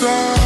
star